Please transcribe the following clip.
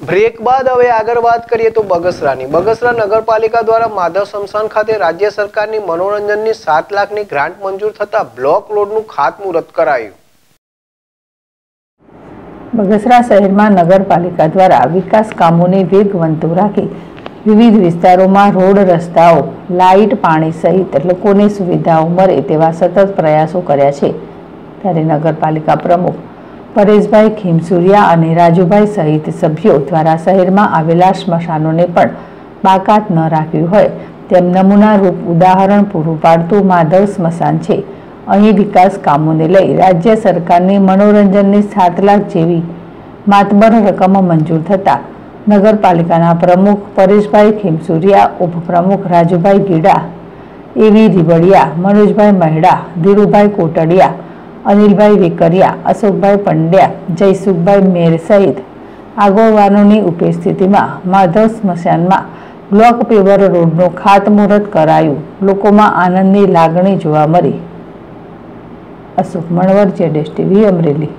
Break બાદ હવે આગળ વાત કરીએ તો બગસરાની. બગસરા નગરપાલિકા દ્વારા માધવ સ્મશાન ખાતે રાજ્ય સરકારની મનોરંજનની સાત લાખની ગ્રાન્ટ મંજૂર થતા બ્લોક રોડનું ખાતમુહૂર્ત કરાયું. બગસરા શહેરમાં નગરપાલિકા દ્વારા વિકાસ કામોને વેગવંતો રાખી વિવિધ વિસ્તારોમાં રોડ રસ્તાઓ, લાઇટ, પાણી સહિત લોકોને સુવિધાઓ મળે તેવા સતત પ્રયાસો કર્યા છે. ત્યારે નગરપાલિકા પ્રમુખ પરેશભાઈ ખીમસુરિયા અને રાજુભાઈ સહિત સભ્યો દ્વારા શહેરમાં આવેલા સ્મશાનોને પણ બાકાત ન રાખ્યું હોય. તેમ નમૂનારૂપ ઉદાહરણ પૂરું પાડતું માધવ સ્મશાન છે. અહીં વિકાસ કામોને લઈ રાજ્ય સરકારની મનોરંજનની સાત લાખ જેવી માતબર રકમ મંજૂર થતા નગરપાલિકાના પ્રમુખ પરેશભાઈ ખીમસુરિયા, ઉપપ્રમુખ રાજુભાઈ ગીડા, એવી રીબડિયા મનોજભાઈ મહેડા, ધીરુભાઈ કોટડિયા અનિલભાઈ વેકરિયા, અશોકભાઈ પંડ્યા, જયસુખભાઈ મેર સહિત આગોવાનોની ઉપસ્થિતિમાં માધવ સ્મશાનમાં બ્લોક પેવર રોડનું ખાતમુહૂર્ત કરાયું. લોકોમાં આનંદની લાગણી જોવા મળી. અશોક મણવર, જેડેશ ટીવી, અમરેલી.